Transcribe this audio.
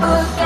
look